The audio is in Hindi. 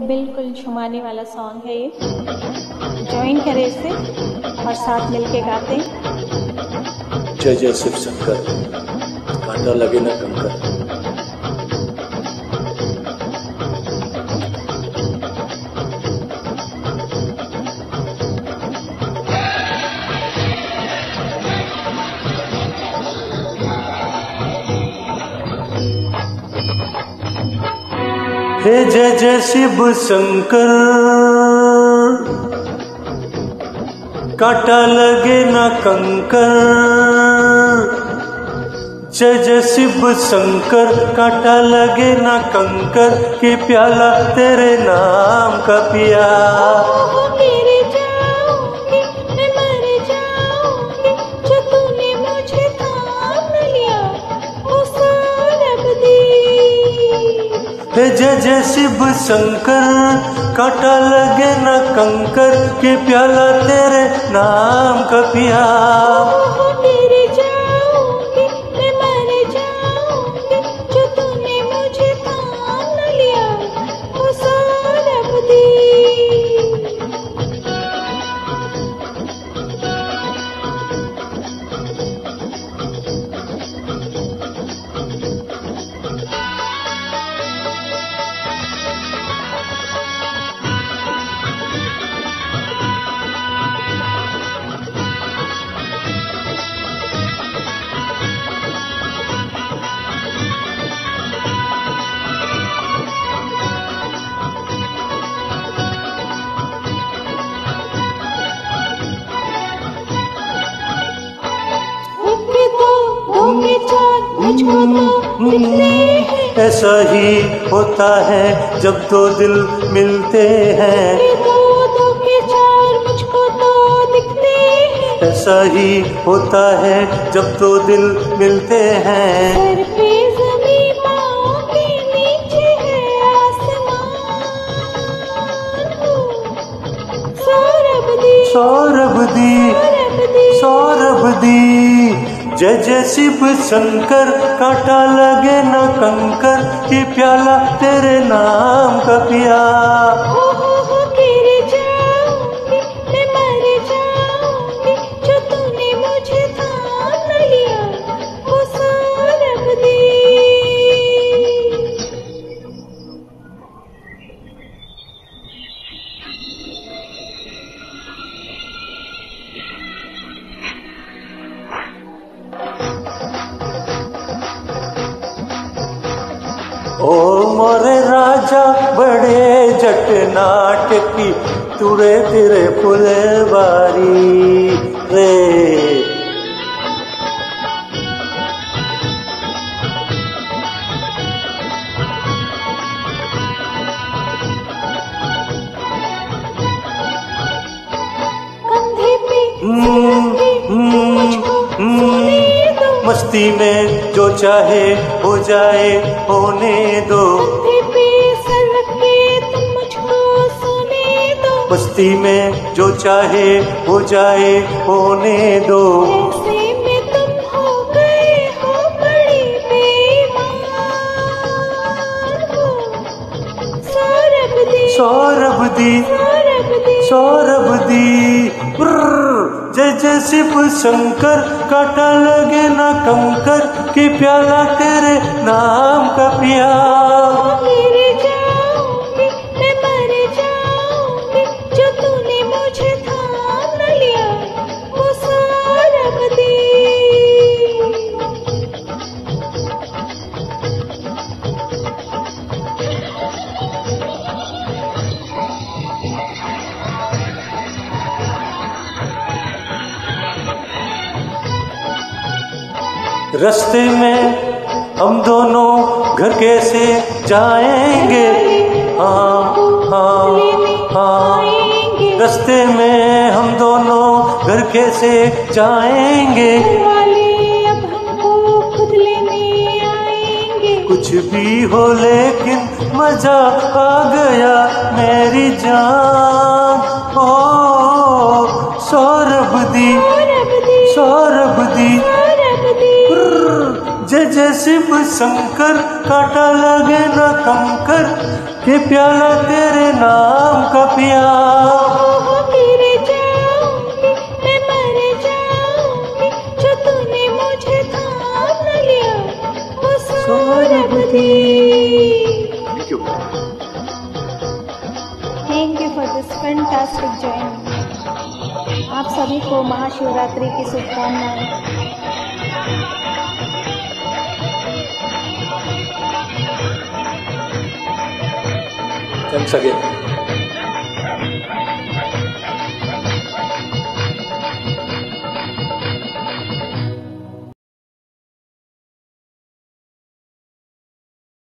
बिल्कुल छुमाने वाला सॉन्ग है ये। ज्वाइन करें इसे और साथ मिलके गाते। हैं जय जय शिव शंकर। लगे ना कंकर। हे जय जय शिव शंकर। काटा लगे ना कंकर। जय जय शिव शंकर, काटा लगे ना कंकर, के प्याला तेरे नाम का पिया। हे जय जय शिव शंकर। काटा लगे न कंकर, के प्याला तेरे नाम का पिया। मुझको तो ऐसा ही होता है जब दो दिल मिलते हैं। तो हैं। ऐसा ही होता है जब दो दिल मिलते हैं। है दी सौरभ दी। सौरभ दी। जय जय शिव शंकर काटा लगे न कंकर की प्याला तेरे नाम का पिया। ओ मोरे राजा बड़े जट नाटकी तुरे तेरे फुलवारी। रे। कंधे पे मस्ती में जो चाहे हो जाए होने दो। मस्ती में जो चाहे हो जाए होने दो। सौरभ दी सौरभ दी जय जय शिव शंकर काटा लगे ना कंकर की प्याला तेरे नाम का पिया रास्ते में हम दोनों घर कैसे जाएँगे? हाँ हाँ हाँ। रास्ते में हम दोनों घर कैसे जाएँगे? कुछ भी हो लेकिन मज़ा आ गया मेरी जान। ओ, सौरभ दी सौरभ दी जय शिव शंकर काटा लगे न कंकर कि प्याला तेरे नाम का पिया हो गिर जाऊँगी मैं मर जाऊँगी जो तूने मुझे थाम न लिया वो सौरभ दी thank you for this fantastic joining आप सभी को महाशिवरात्रि की शुभकामनाएँ। 再随便。